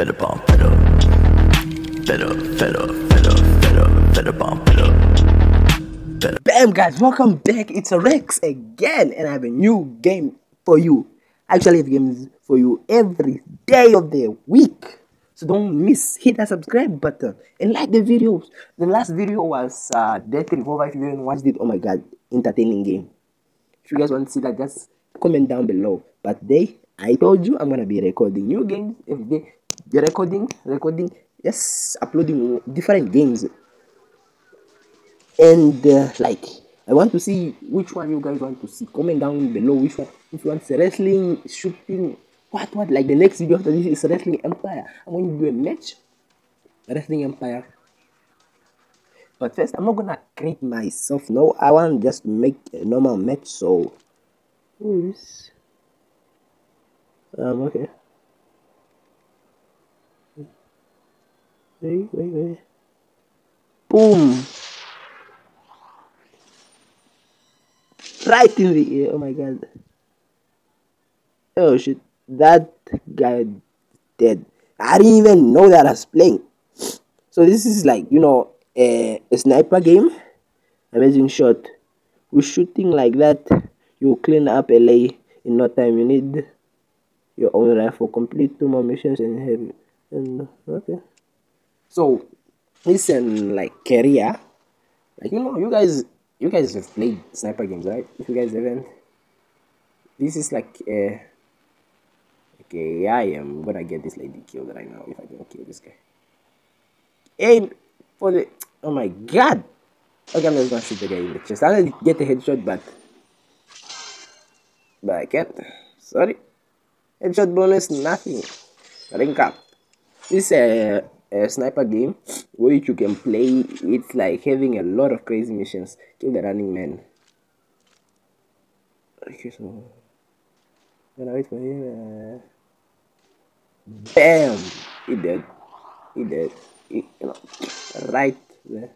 Fed up on fed up. Fed up, fed up, fed up, fed up, fed up on fed up. Bam guys, welcome back. It's Rex again and I have a new game for you. Actually I have games for you every day of the week. So don't miss hit that subscribe button and like the videos. The last video was uh Death Revolver if you didn't watch it. Oh my god, entertaining game. If you guys want to see that, just comment down below. But today, I told you I'm gonna be recording new games every day. You're recording, recording, yes, uploading different games. And uh, like, I want to see which one you guys want to see. Comment down below which one. If you want wrestling, shooting, what, what. Like the next video after this is Wrestling Empire. I'm going to do a match. Wrestling Empire. But first, I'm not gonna create myself. No, I want just to make a normal match. So, who is? Um, okay. Wait, wait, wait. Boom! Right in the ear. Oh my god. Oh shit. That guy dead. I didn't even know that I was playing. So this is like, you know, a, a sniper game. Amazing shot. With shooting like that, you clean up LA in no time. You need your own rifle. Complete two more missions and have and okay. So listen, like career. Like you know, you guys you guys have played sniper games, right? If you guys haven't, this is like a okay. I am gonna get this lady killed right now if I don't kill this guy. Aim for the oh my god. Okay, I'm just gonna shoot the guy in the chest. I'm gonna get a headshot, but but I can't. Sorry. Headshot bonus, nothing. Rank up. This is a, sniper game where you can play. It's like having a lot of crazy missions. Kill the running man. Okay, so gonna wait for him. Uh, bam! He dead. He dead. He, you know, right there.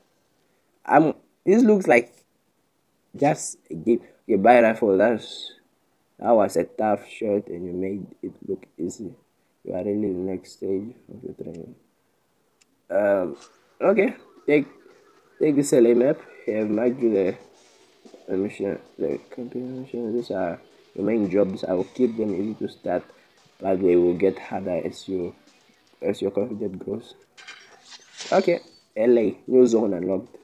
I'm. This looks like just a game. You buy a rifle. That's that was a tough shot, and you made it look easy. You are really the next stage of the training. Um. Okay. Take take this LA map. Marked you the mission, the mission. These are the main jobs. I will keep them easy to start, but they will get harder as you as your confidence grows. Okay. LA new zone unlocked.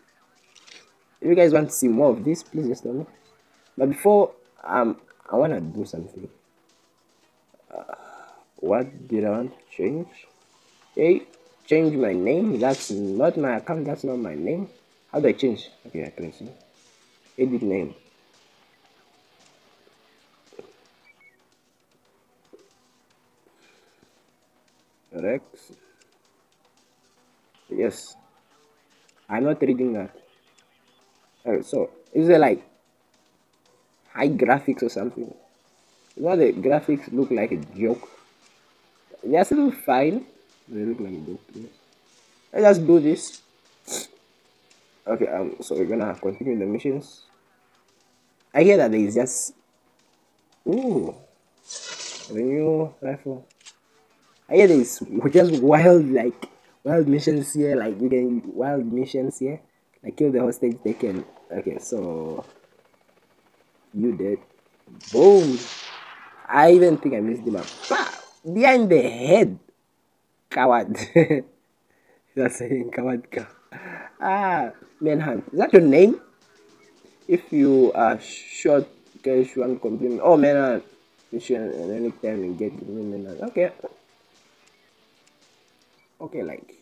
If you guys want to see more of this, please just tell me. But before um I wanna do something. Uh, what did I want to change? Okay, change my name. That's not my account. That's not my name. How do I change? Okay, I can see. Edit name. Rex. Yes. I'm not reading that. Uh, so, is it like high graphics or something? You know the graphics look like a joke. They're still fine. They look like joke. Let's just do this. Okay, um, so we're gonna continue the missions. I hear that there is just ooh, new rifle. I hear there is just wild like wild missions here, like you can wild missions here, like kill the hostage taken. Okay, so you did, boom. I even think I missed him up. Behind the head, coward. That's saying coward. Cow. Ah, manhunt. Is that your name? If you are short, cash one compliment. Oh, manhunt. You should any time you get the manhunt. Okay. Okay, like.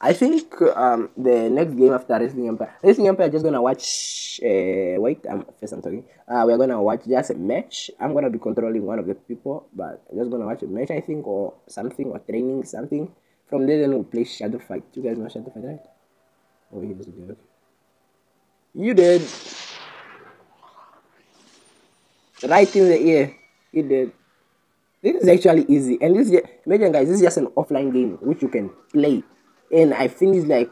I think um the next game after Wrestling Empire, Wrestling Empire, just gonna watch. Uh, wait, I'm first. I'm talking. Uh, we're gonna watch just a match. I'm gonna be controlling one of the people, but I'm just gonna watch a match, I think, or something, or training something. From there, then we'll play Shadow Fight. You guys know Shadow Fight, right? Oh, here's the. You did. Right in the ear. You did. This is actually easy, and this is imagine guys. This is just an offline game which you can play and I finished like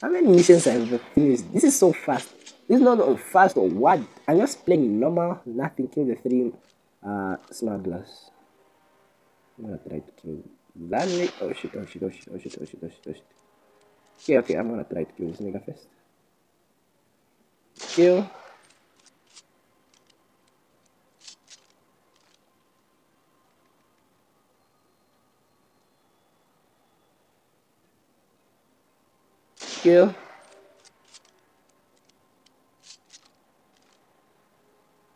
how many missions I've finished? This is so fast. This is not on fast or what. I'm just playing normal, nothing. Kill the three uh smugglers. I'm gonna try to kill nigga. Oh shit, oh shit, oh shit, oh shit, oh shit, oh shit, oh shit. Okay, okay, I'm gonna try to kill this nigga first. Kill.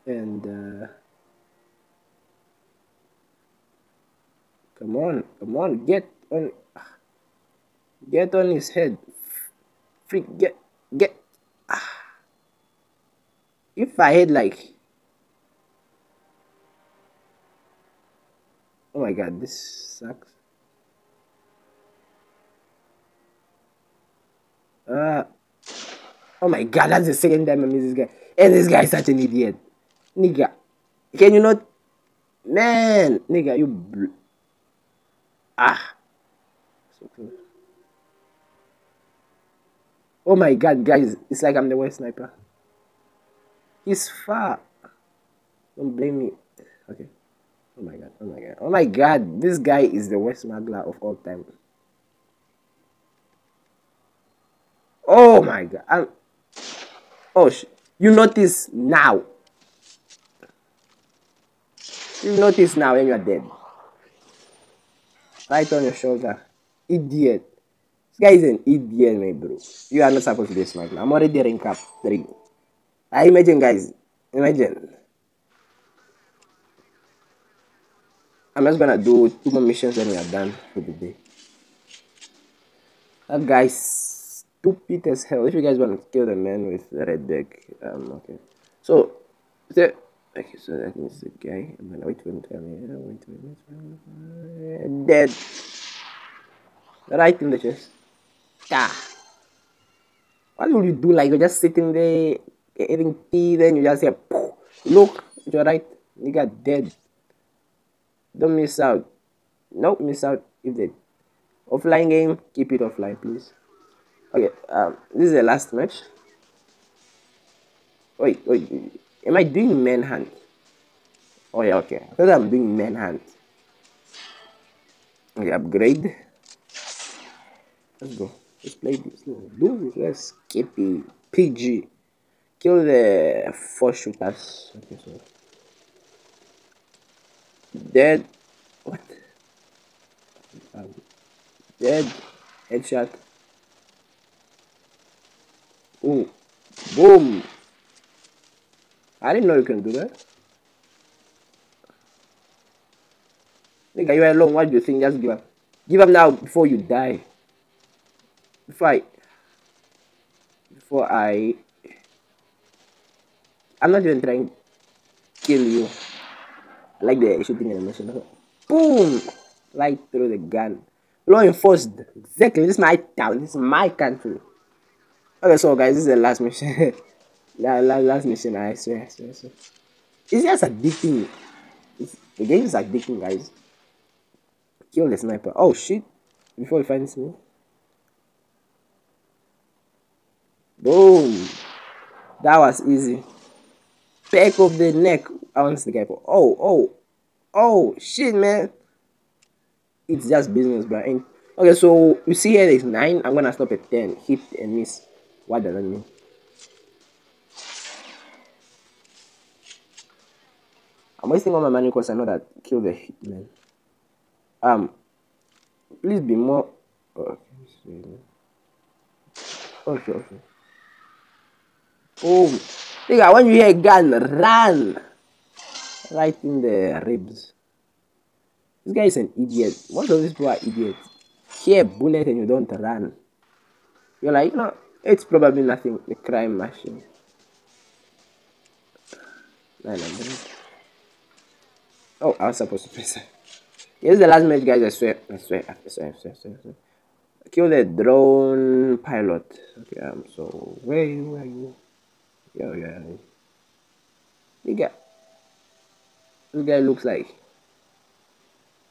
And uh Come on, come on, get on, get on his head. Freak, get, get. If I had like, oh my god, this sucks. Uh, oh my god, that's the second time I miss this guy. And this guy is such an idiot. Nigga, can you not? Man, nigga, you. Ah. Oh my god, guys. It's like I'm the worst sniper. He's far. Don't blame me. Okay. Oh my god. Oh my god. Oh my god. This guy is the worst smuggler of all time. Oh my god. I'm... Oh, you notice now. You notice now when you're dead right on your shoulder. Idiot. This guy is an idiot, my bro. You are not supposed to be smuggler. I'm already rank up three. I imagine, guys. Imagine. I'm just gonna do two more missions and we are done for the day. That guy's stupid as hell. If you guys want to kill the man with the red bag, um, okay. So, the Okay, so that means the guy. I'm gonna wait for him to tell me. Wait, wait, wait. Dead. Right in the chest. Ah. What will you do? Like you're just sitting there eating tea, then you just say, look, you're right. You got dead. Don't miss out. Nope, miss out if they offline game, keep it offline, please. Okay, um, this is the last match. Wait, wait. Am I doing manhunt? Oh yeah, okay. I thought I'm doing manhunt. Okay, upgrade. Let's go. Let's play this. Let's skip it. PG. Kill the four shooters. Okay, so dead. What? Um, dead. Headshot. Ooh. Boom. I didn't know you can do that. Nigga, you are alone. What do you think? Just give up. Give up now before you die. Before I... Before I... I'm not even trying to kill you. I like the shooting animation. Boom! Right through the gun. Law enforced. Exactly. This is my town. This is my country. Okay, so guys, this is the last mission. That last mission, I swear, I swear, I swear. It's just addicting. It's, the game is addicting, guys. Kill the sniper. Oh shit! Before he finds me. Boom! That was easy. Back of the neck. I want the guy for. Oh, oh, oh, shit, man. It's just business, bro. And, okay, so you see here there's 9. I'm gonna stop at 10. Hit and miss. What does that mean? I'm wasting all my money because I know that kill the hitman. Um, please be more. Okay, okay, okay. Oh, nigga, when you hear a gun, run right in the ribs. This guy is an idiot. Most of these people are idiots. Hear bullet and you don't run. You're like, you know, it's probably nothing. The crime machine. 900. Oh, I was supposed to press it. Here's the last match, guys. I swear. I swear. I swear. I swear. I swear. I swear. Kill the drone pilot. Okay, um, so where, where are you? Yo, yeah. Nigga. This guy looks like.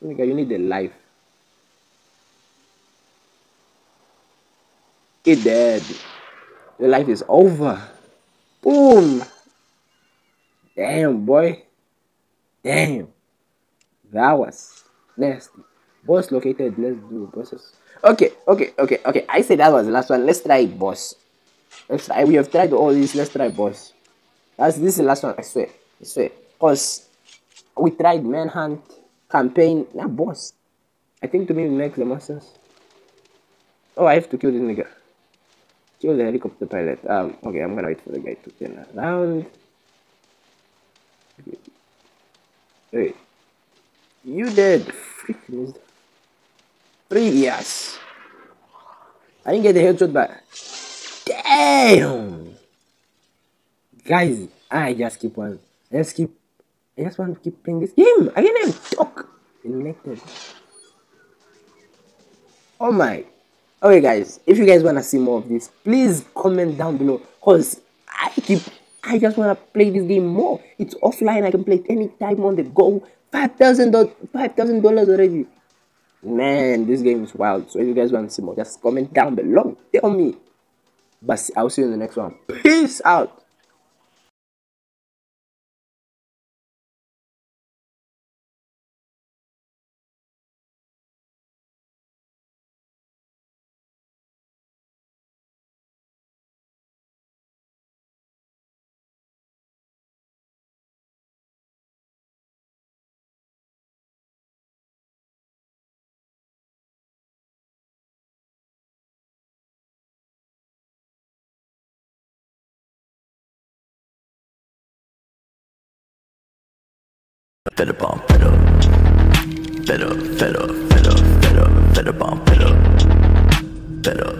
Nigga, you need a life. It dead. The life is over. Boom. Damn, boy. Damn. That was nasty. boss located. Let's do bosses. Okay, okay, okay, okay. I said that was the last one. Let's try boss. Let's try. We have tried all these. Let's try boss. That's this is the last one. I swear. I swear. Cause we tried manhunt campaign. Not boss. I think to me next the masters. Oh, I have to kill this nigga. Kill the helicopter pilot. Um. Okay, I'm gonna wait for the guy to turn around. Wait. You dead. Freaking Three yes. I didn't get the headshot back. Damn. Guys, I just keep on. Let's keep. I just want to keep playing this game. I can't even talk. Oh my. Okay, guys. If you guys wanna see more of this, please comment down below. Cause I keep. I just wanna play this game more. It's offline. I can play it anytime on the go. Five thousand. Five thousand dollars already. Man, this game is wild. So if you guys want to see more, just comment down below. Tell me. But I'll see you in the next one. Peace out. Better bomb, better. Better, better, better, better, better bomb, better. Better.